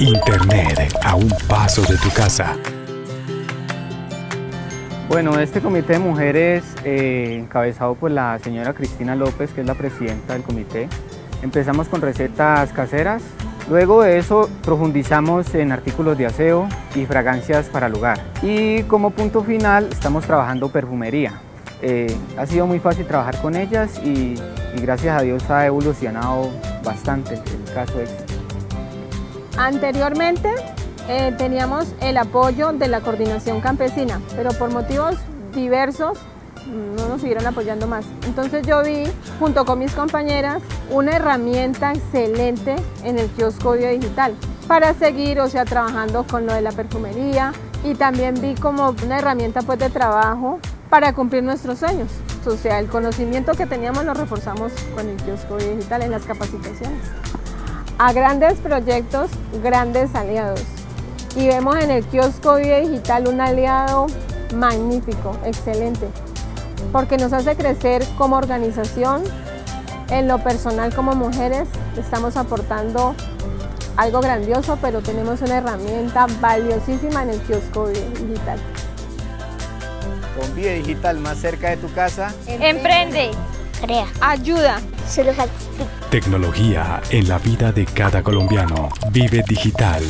Internet a un paso de tu casa. Bueno, este comité de mujeres, eh, encabezado por la señora Cristina López, que es la presidenta del comité, empezamos con recetas caseras. Luego de eso profundizamos en artículos de aseo y fragancias para el hogar. Y como punto final estamos trabajando perfumería. Eh, ha sido muy fácil trabajar con ellas y, gracias a Dios ha evolucionado bastante el caso es Anteriormente eh, teníamos el apoyo de la coordinación campesina, pero por motivos diversos mm, no nos siguieron apoyando más. Entonces yo vi, junto con mis compañeras, una herramienta excelente en el kiosco digital para seguir, o sea, trabajando con lo de la perfumería y también vi como una herramienta pues de trabajo para cumplir nuestros sueños. O sea, el conocimiento que teníamos lo reforzamos con el kiosco digital en las capacitaciones a grandes proyectos, grandes aliados. Y vemos en el kiosco Vida Digital un aliado magnífico, excelente, porque nos hace crecer como organización, en lo personal como mujeres estamos aportando algo grandioso, pero tenemos una herramienta valiosísima en el kiosco digital. Con Vida Digital más cerca de tu casa. Emprende. Crea. Ayuda. Tecnología en la vida de cada colombiano. Vive digital.